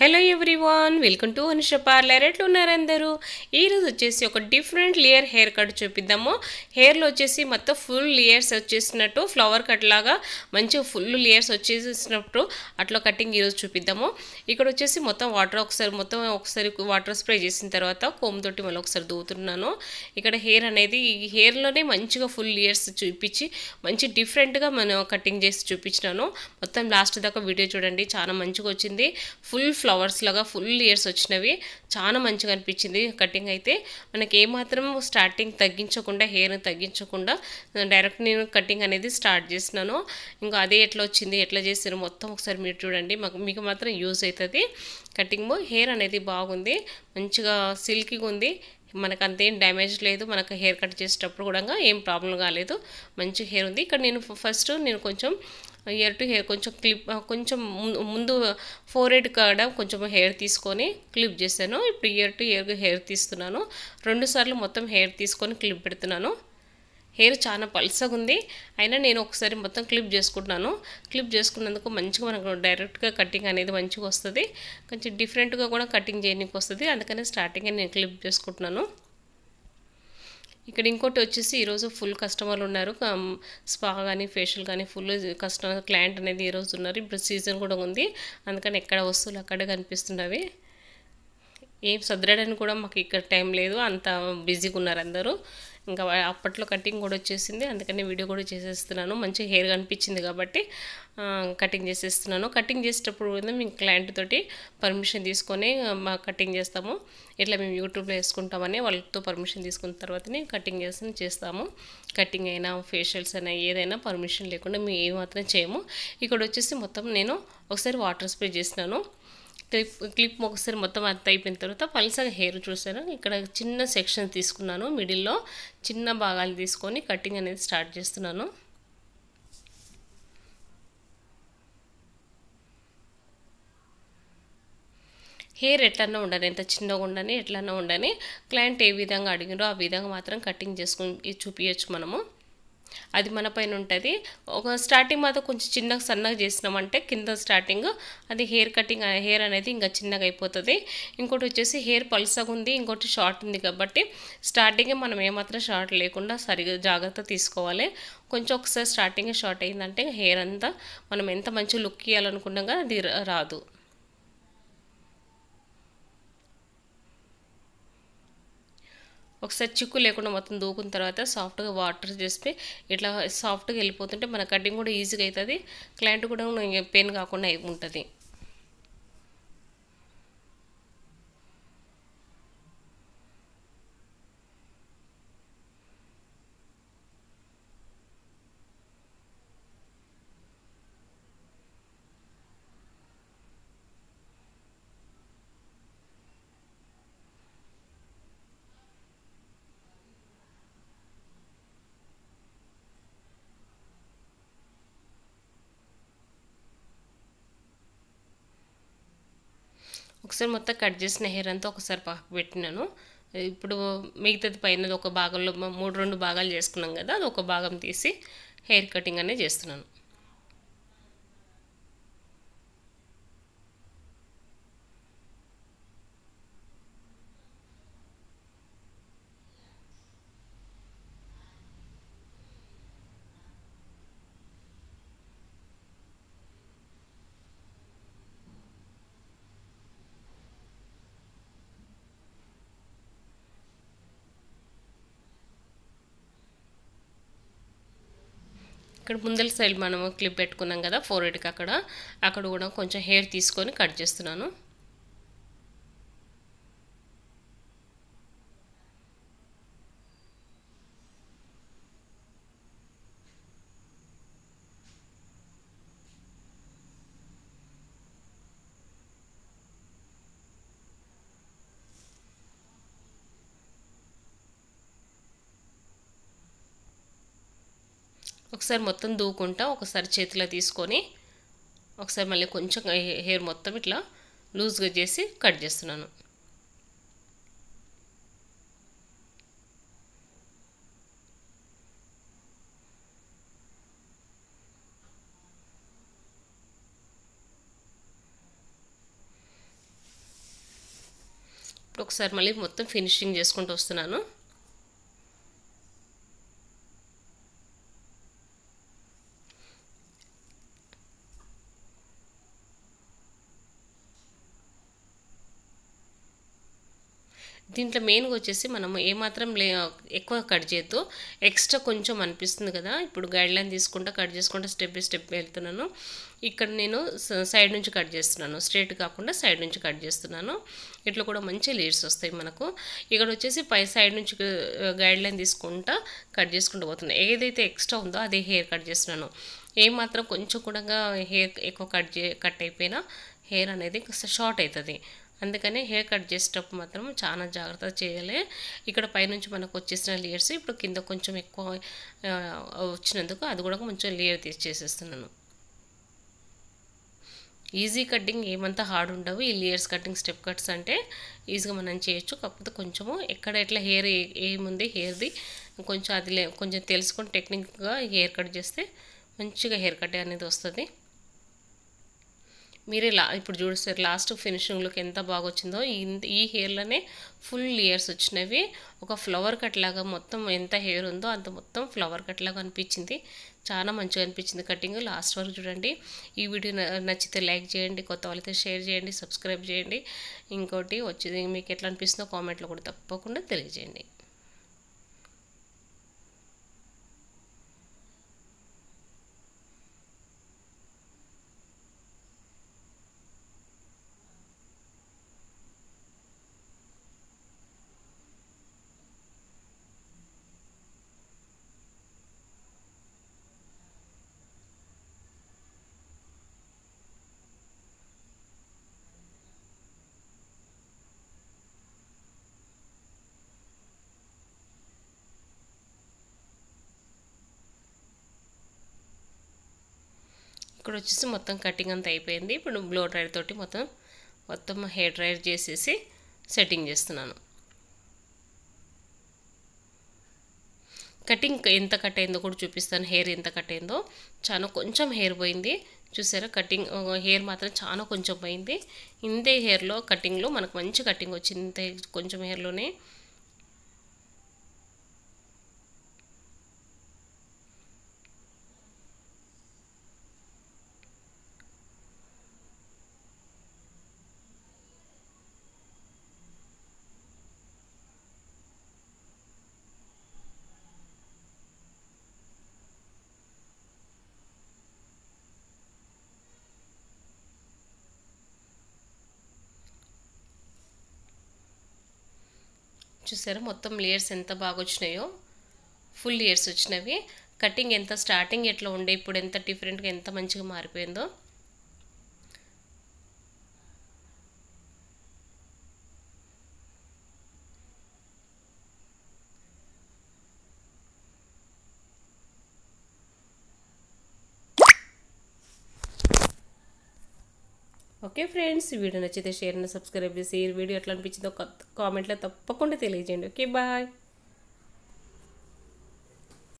Hello everyone welcome to Anusha parlour ఎట్లు ఉన్నారందరూ ఈరోజు వచ్చేసి ఒక డిఫరెంట్ లేయర్ హెయిర్ కట్ చూపిద్దాము. హెయిర్లో వచ్చేసి మొత్తం ఫుల్ లేయర్స్ వచ్చేసినట్టు ఫ్లవర్ కట్ లాగా మంచిగా ఫుల్ లేయర్స్ వచ్చేసినట్టు అట్లా కటింగ్ ఈరోజు చూపిద్దాము. ఇక్కడ వచ్చేసి మొత్తం వాటర్ ఒకసారి మొత్తం ఒకసారి వాటర్ స్ప్రే చేసిన తర్వాత కోమ్ తోటి మళ్ళీ ఒకసారి దూతున్నాను ఇక్కడ హెయిర్ అనేది ఈ హెయిర్లోనే మంచిగా ఫుల్ లేయర్స్ చూపించి మంచి డిఫరెంట్గా మనం కటింగ్ చేసి చూపించినాను. మొత్తం లాస్ట్ దాకా వీడియో చూడండి చాలా మంచిగా వచ్చింది. ఫుల్ ఫ్లవర్స్ లాగా ఫుల్ ఇయర్స్ వచ్చినవి. చాలా మంచిగా అనిపించింది కటింగ్ అయితే. మనకి ఏమాత్రం స్టార్టింగ్ తగ్గించకుండా హెయిర్ని తగ్గించకుండా డైరెక్ట్ నేను కటింగ్ అనేది స్టార్ట్ చేసినాను. ఇంకా అదే ఎట్లా వచ్చింది ఎట్లా చేసారు మొత్తం ఒకసారి మీరు చూడండి. మాకు మీకు మాత్రం యూజ్ అవుతుంది కటింగ్ హెయిర్ అనేది బాగుంది. మంచిగా సిల్కీగా ఉంది. మనకు అంతేం డ్యామేజ్ లేదు. మనకు హెయిర్ కట్ చేసేటప్పుడు కూడా ఏం ప్రాబ్లం కాలేదు. మంచి హెయిర్ ఉంది. ఇక్కడ నేను ఫస్ట్ నేను కొంచెం ఇయర్ టు హెయిర్ కొంచెం క్లిప్ కొంచెం ముందు ఫోర్ హెడ్ కాడ కొంచెం హెయిర్ తీసుకొని క్లిప్ చేశాను. ఇప్పుడు ఇయర్ టు ఇయర్ హెయిర్ తీస్తున్నాను. రెండు సార్లు మొత్తం హెయిర్ తీసుకొని క్లిప్ పెడుతున్నాను. హెయిర్ చాలా పల్సగా ఉంది. అయినా నేను ఒకసారి మొత్తం క్లిప్ చేసుకుంటున్నాను. క్లిప్ చేసుకున్నందుకు మంచిగా మనకు డైరెక్ట్గా కటింగ్ అనేది మంచిగా వస్తుంది. కొంచెం డిఫరెంట్గా కూడా కటింగ్ చేయడానికి వస్తుంది. అందుకనే స్టార్టింగే నేను క్లిప్ చేసుకుంటున్నాను. ఇక్కడ ఇంకోటి వచ్చేసి ఈరోజు ఫుల్ కస్టమర్లు ఉన్నారు. స్పా కానీ ఫేషియల్ కానీ ఫుల్ కస్టమర్ క్లయింట్ అనేది ఈరోజు ఉన్నారు. ఇప్పుడు సీజన్ కూడా ఉంది. అందుకని ఎక్కడ వస్తువులు అక్కడే కనిపిస్తున్నవి. ఏం సదరడానికి కూడా మాకు ఇక్కడ టైం లేదు అంత బిజీగా ఉన్నారు అందరూ. ఇంకా అప్పట్లో కటింగ్ కూడా వచ్చేసింది అందుకని వీడియో కూడా చేసేస్తున్నాను. మంచి హెయిర్ కనిపించింది కాబట్టి కటింగ్ చేసేస్తున్నాను. కటింగ్ చేసేటప్పుడు కూడా మేము క్లయింట్ తోటి పర్మిషన్ తీసుకొని మా కటింగ్ చేస్తాము. ఇట్లా మేము యూట్యూబ్లో వేసుకుంటామని వాళ్ళతో పర్మిషన్ తీసుకున్న తర్వాతనే కటింగ్ చేసి చేస్తాము. కటింగ్ అయినా ఫేషియల్స్ అయినా ఏదైనా పర్మిషన్ లేకుండా మేము ఏమాత్రం చేయము. ఇక్కడ వచ్చేసి మొత్తం నేను ఒకసారి వాటర్ స్ప్రే చేసినాను క్లిప్ క్లిప్ ఒకసారి మొత్తం అంత అయిపోయిన తర్వాత పల్సగా హెయిర్ చూసాను ఇక్కడ చిన్న సెక్షన్ తీసుకున్నాను మిడిల్లో చిన్న భాగాలు తీసుకొని కటింగ్ అనేది స్టార్ట్ చేస్తున్నాను. హెయిర్ ఎట్లన్నా ఉండని ఎంత చిన్నగా ఉండని ఎట్లన్నా ఉండని క్లయింట్ ఏ విధంగా అడిగినో ఆ విధంగా మాత్రం కటింగ్ చేసుకుని చూపించచ్చు మనము. అది మన పైన ఉంటుంది. ఒక స్టార్టింగ్ మాత్రం కొంచెం చిన్నగా సన్నగా చేసినామంటే కింద స్టార్టింగ్ అది హెయిర్ కటింగ్ హెయిర్ అనేది ఇంకా చిన్నగా అయిపోతుంది. ఇంకోటి వచ్చేసి హెయిర్ పల్సగా ఉంది ఇంకోటి షార్ట్ ఉంది కాబట్టి స్టార్టింగే మనం ఏమాత్రం షార్ట్ లేకుండా సరిగా జాగ్రత్త తీసుకోవాలి. కొంచెం ఒకసారి స్టార్టింగ్ షార్ట్ అయిందంటే హెయిర్ అంతా మనం ఎంత మంచి లుక్ ఇవ్వాలనుకున్నా అది రాదు. ఒకసారి చిక్కు లేకుండా మొత్తం దూకున్న తర్వాత సాఫ్ట్గా వాటర్ చేసి ఇట్లా సాఫ్ట్గా వెళ్ళిపోతుంటే మన కటింగ్ కూడా ఈజీగా అవుతుంది. క్లయింట్ కూడా పెయిన్ కాకుండా ఉంటుంది. ఒకసారి మొత్తం కట్ చేసిన హెయిర్ అంతా ఒకసారి పక్కకు పెట్టినాను. ఇప్పుడు మిగతాది పైన ఒక భాగంలో మూడు రెండు భాగాలు చేసుకున్నాం కదా అది ఒక భాగం తీసి హెయిర్ కటింగ్ అనేది చేస్తున్నాను. ఇక్కడ ముందల సైడ్ మనము క్లిప్ పెట్టుకున్నాం కదా ఫోర్ ఎయిట్కి అక్కడ. అక్కడ కూడా కొంచెం హెయిర్ తీసుకొని కట్ చేస్తున్నాను. ఒకసారి మొత్తం దూకుంటా ఒకసారి చేతిలో తీసుకొని ఒకసారి మళ్ళీ కొంచెం హెయిర్ మొత్తం ఇట్లా లూజ్గా చేసి కట్ చేస్తున్నాను. ఇప్పుడు ఒకసారి మళ్ళీ మొత్తం ఫినిషింగ్ చేసుకుంటూ వస్తున్నాను. దీంట్లో మెయిన్గా వచ్చేసి మనం ఏమాత్రం లే ఎక్కువ కట్ చేయొద్దు. ఎక్స్ట్రా కొంచెం అనిపిస్తుంది కదా. ఇప్పుడు గైడ్ లైన్ తీసుకుంటా కట్ చేసుకుంటా స్టెప్ బై స్టెప్ వెళ్తున్నాను. ఇక్కడ నేను సైడ్ నుంచి కట్ చేస్తున్నాను. స్ట్రేట్ కాకుండా సైడ్ నుంచి కట్ చేస్తున్నాను. ఇట్లా కూడా మంచి లీడ్స్ వస్తాయి మనకు. ఇక్కడ వచ్చేసి పై సైడ్ నుంచి గైడ్ లైన్ తీసుకుంటా కట్ చేసుకుంటూ పోతున్నాను ఏదైతే ఎక్స్ట్రా ఉందో అదే హెయిర్ కట్ చేస్తున్నాను. ఏమాత్రం కొంచెం కూడా హెయిర్ ఎక్కువ కట్ చే కట్ అయిపోయినా హెయిర్ అనేది షార్ట్ అవుతుంది. అందుకని హెయిర్ కట్ చేసేటప్పుడు మాత్రం చాలా జాగ్రత్త చేయాలి. ఇక్కడ పైనుంచి మనకు వచ్చేసిన లేయర్స్ ఇప్పుడు కింద కొంచెం ఎక్కువ వచ్చినందుకు అది కూడా కొంచెం లేయర్ తీసి చేసేస్తున్నాను ఈజీ కటింగ్ ఏమంతా హార్డ్ ఉండవు. ఈ లేయర్స్ కటింగ్ స్టెప్ కట్స్ అంటే ఈజీగా మనం చేయొచ్చు. కాకపోతే కొంచెము ఎక్కడ ఎట్లా హెయిర్ ఏముంది హెయిర్ది కొంచెం అది కొంచెం తెలుసుకొని టెక్నిక్గా హెయిర్ కట్ చేస్తే మంచిగా హెయిర్ కట్ అనేది వస్తుంది. మీరే లా ఇప్పుడు చూస్తారు లాస్ట్ ఫినిషింగ్లోకి ఎంత బాగా వచ్చిందో ఈ హెయిర్లోనే ఫుల్ ఇయర్స్ వచ్చినవి. ఒక ఫ్లవర్ కట్ లాగా మొత్తం ఎంత హెయిర్ ఉందో అంత మొత్తం ఫ్లవర్ కట్ లాగా అనిపించింది. చాలా మంచిగా అనిపించింది కటింగ్ లాస్ట్ వరకు చూడండి. ఈ వీడియో నచ్చితే లైక్ చేయండి కొత్త వాళ్ళైతే షేర్ చేయండి సబ్స్క్రైబ్ చేయండి. ఇంకోటి వచ్చేది మీకు ఎట్లా అనిపిస్తుందో కామెంట్లో కూడా తప్పకుండా తెలియజేయండి. ఇక్కడ వచ్చేసి మొత్తం కటింగ్ అంతా అయిపోయింది. ఇప్పుడు బ్లో డ్రైర్ తోటి మొత్తం మొత్తం హెయిర్ డ్రైర్ చేసేసి సెట్టింగ్ చేస్తున్నాను. కటింగ్ ఎంత కట్ అయిందో కూడా చూపిస్తాను. హెయిర్ ఎంత కట్ అయిందో. చాలా కొంచెం హెయిర్ పోయింది. చూసారా? కటింగ్ హెయిర్ మాత్రం చాలా కొంచెం పోయింది. ఇంతే హెయిర్లో కటింగ్లో మనకు మంచి కటింగ్ వచ్చింది. ఇంత కొంచెం హెయిర్లోనే చూసారా? మొత్తం లేయర్స్ ఎంత బాగా వచ్చినాయో ఫుల్ లేయర్స్ వచ్చినవి. కటింగ్ ఎంత స్టార్టింగ్ ఎట్లా ఉండే ఇప్పుడు ఎంత డిఫరెంట్గా ఎంత మంచిగా మారిపోయిందో. ఓకే ఫ్రెండ్స్ వీడియో నచ్చితే షేర్ సబ్స్క్రైబ్ చేసి ఈ వీడియో ఎట్లా అనిపించిందో కామెంట్లో తప్పకుండా తెలియజేయండి. Okay bye